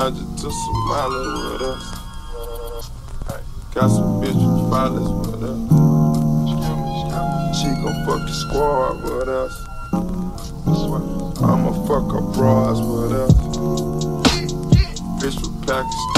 I just took some mileage with us. Got some bitches violence with us. She gon' fuck the squad with us. I'ma fuck her bras with us. Bitch with Pakistan.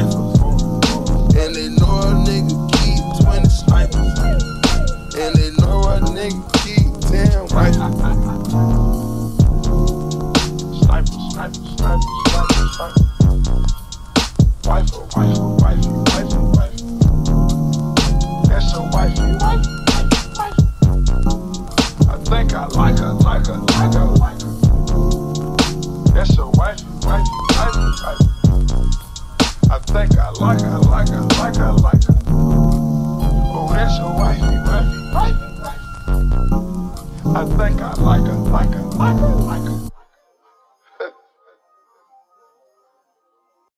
sniper. And they know a nigga keep 20 snipers, And they know a nigga keep 10 rifles. Snipers, snipers, snipers. like her, like her, like her, like her. Oh, that's your wifey, wifey, wifey, wifey. I think I like her, like her, like her, like her.